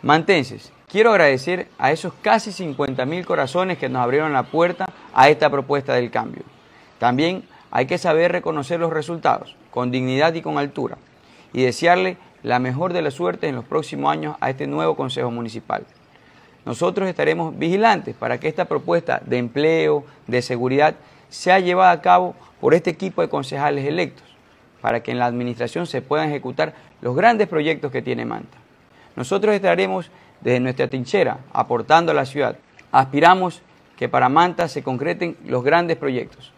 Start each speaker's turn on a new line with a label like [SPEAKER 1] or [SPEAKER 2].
[SPEAKER 1] Mantenses, quiero agradecer a esos casi 50.000 corazones que nos abrieron la puerta a esta propuesta del cambio. También hay que saber reconocer los resultados con dignidad y con altura y desearle la mejor de las suertes en los próximos años a este nuevo Consejo Municipal. Nosotros estaremos vigilantes para que esta propuesta de empleo, de seguridad, sea llevada a cabo por este equipo de concejales electos, para que en la administración se puedan ejecutar los grandes proyectos que tiene Manta. Nosotros estaremos desde nuestra trinchera aportando a la ciudad. Aspiramos que para Manta se concreten los grandes proyectos.